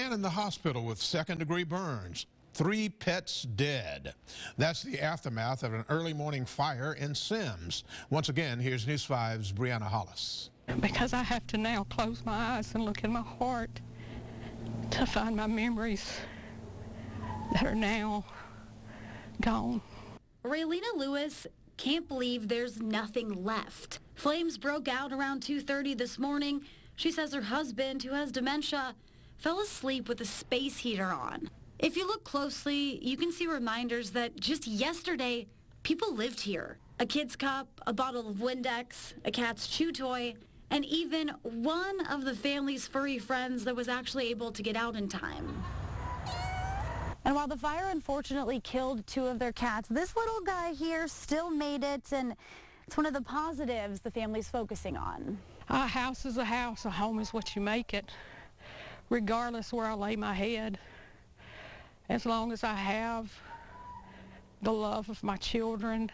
Man in the hospital with second degree burns. Three pets dead. That's the aftermath of an early morning fire in Semmes. Once again, here's News 5's Brianna Hollis. Because I have to now close my eyes and look in my heart to find my memories that are now gone. Raylena Lewis can't believe there's nothing left. Flames broke out around 2.30 this morning. She says her husband, who has dementia, fell asleep with the space heater on. If you look closely, you can see reminders that just yesterday, people lived here. A kid's cup, a bottle of Windex, a cat's chew toy, and even one of the family's furry friends that was actually able to get out in time. And while the fire unfortunately killed two of their cats, this little guy here still made it, and it's one of the positives the family's focusing on. A house is a house, a home is what you make it, regardless where I lay my head. As long as I have the love of my children,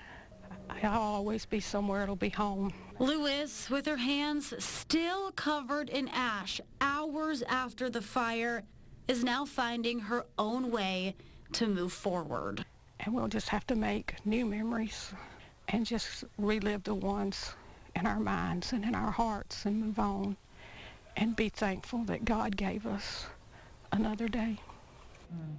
I'll always be somewhere it'll be home. Lewis, with her hands still covered in ash hours after the fire, is now finding her own way to move forward. And we'll just have to make new memories and just relive the ones in our minds and in our hearts and move on and be thankful that God gave us another day. Mm.